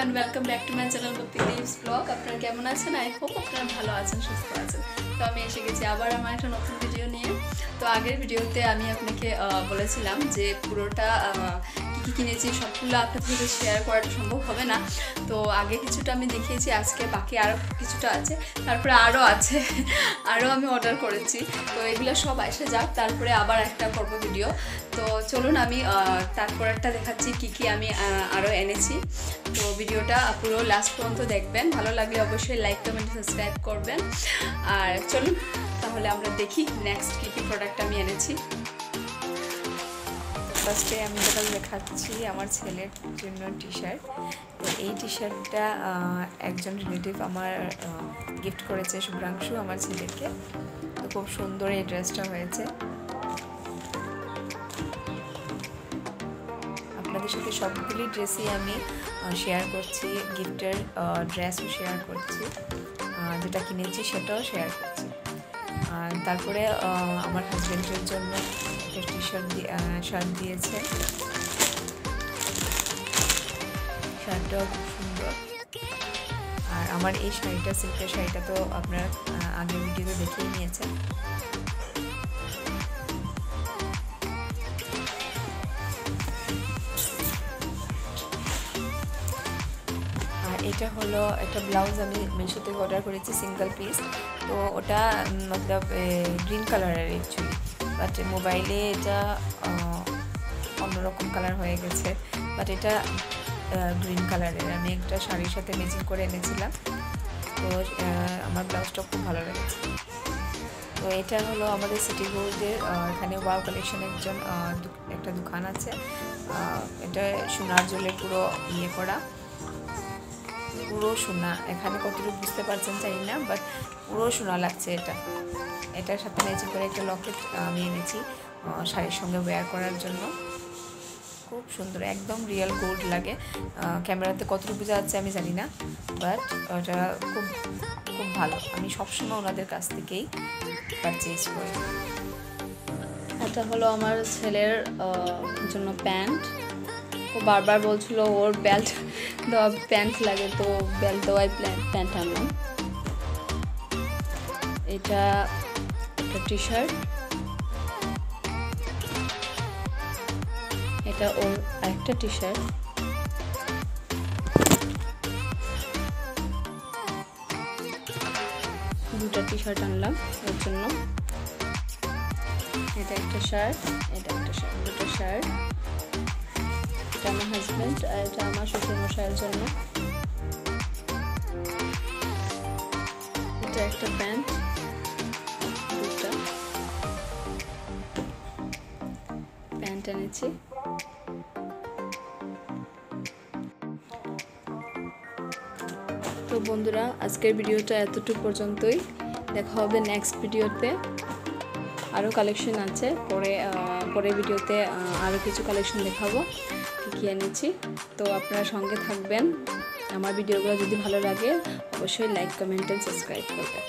And welcome back to my channel Bhakti Deb's blog আপনারা কেমন আছেন? আই হোপ আপনারা ভালো আছেন, সুস্থ আছেন। তো আমি এসে গেছি আবার আমার একটা নতুন ভিডিও নিয়ে। তো আগের ভিডিওতে আমি আপনাকে বলেছিলাম যে পুরোটা কী কিনেছি সবগুলো আপনার সাথে শেয়ার করাটা সম্ভব হবে না। তো আগে কিছুটা আমি দেখিয়েছি আজকে বাকি আরও কিছুটা আছে তারপরে আরও আছে আরও আমি অর্ডার করেছি। তো এগুলো সব এসে যাক তারপরে আবার একটা করব ভিডিও তো চলুন আমি আহ, তারপর একটা দেখাচ্ছি কী কী আমি আরও এনেছি। তো ভিডিওটা পুরো লাস্ট পর্যন্ত দেখবেন। ভালো লাগলে অবশ্যই লাইক কমেন্ট সাবস্ক্রাইব করবেন। আর চলুন তাহলে আমরা দেখি নেক্সট কী কী প্রোডাক্ট আমি এনেছি। ফার্স্টে আমি যেটা দেখাচ্ছি আমার ছেলের জন্য টি শার্ট তো এই টি শার্টটা একজন রিলেটিভ আমার গিফট করেছে শুভ্রাংশু, আমার ছেলেকে। তো খুব সুন্দর এই ড্রেসটা হয়েছে। আপনাদের সাথে সবগুলি ড্রেসই আমি শেয়ার করছি গিফটের ড্রেসও শেয়ার করছি। যেটা কিনেছি সেটাও শেয়ার করছি। তারপরে আমার হাজব্যান্ডের জন্য একটা টি শার্ট শার্ট দিয়েছে। শার্টটাও খুব সুন্দর। আর আমার এই শাড়িটা সিল্কের শাড়িটা তো আপনারা আগের ভিডিওতে দেখেই নিয়েছেন। এটা হলো একটা ব্লাউজ আমি মিশো থেকে অর্ডার করেছি সিঙ্গেল পিস তো ওটা মতলব গ্রিন কালারের অ্যাকচুয়ালি বাট মোবাইলে এটা অন্যরকম কালার হয়ে গেছে। বাট এটা গ্রিন কালারের আমি একটা শাড়ির সাথে ম্যাচিং করে এনেছিলাম। তো আমার ব্লাউজটা খুব ভালো লেগেছে। তো এটা হলো আমাদের সিটি গোল্ডের এখানে ওয়াও কালেকশন একজন একটা দোকান আছে। এটা সোনার জলে পুরো ইয়ে করা। পুরো সোনা। এখানে কতটুকু বুঝতে পারছেন জানি না বাট পুরো সোনা লাগছে এটা। এটার সাথে ম্যাচিং করে একটা লকেট আমি এনেছি শাড়ির সঙ্গে ওয়্যার করার জন্য। খুব সুন্দর, একদম রিয়েল গোল্ড লাগে। ক্যামেরাতে কতটুকু বোঝা যাচ্ছে আমি জানি না বাট ওটা খুব খুব ভালো। আমি সবসময় ওনাদের কাছ থেকেই পারচেজ করি। এটা হলো আমার ছেলের জন্য প্যান্ট। ও বারবার বলছিল ওর বেল্ট দেওয়া প্যান্ট লাগে তো বেল্ট দেওয়াই প্যান্ট আনলাম। এটা একটা টি শার্ট এটা ওর আরেকটা টি শার্ট দুটা টি শার্ট আনলাম ওর জন্য। এটা একটা শার্ট এটা একটা শার্ট দুটো শার্ট এটা আমার হাজব্যান্ড আর এটা আমার শ্বশুরমশাইয়ের জন্য এটা একটা প্যান্ট দুটা প্যান্ট এনেছি তো বন্ধুরা, আজকের ভিডিওটা এতটুকু পর্যন্তই। দেখা হবে নেক্সট ভিডিওতে। আরও কালেকশন আছে। পরে পরের ভিডিওতে আরও কিছু কালেকশন দেখাবো। কী নিচ্ছি। তো আপনারা সঙ্গে থাকবেন। আমার ভিডিওগুলো যদি ভালো লাগে, অবশ্যই লাইক কমেন্ট অ্যান্ড সাবস্ক্রাইব করবেন।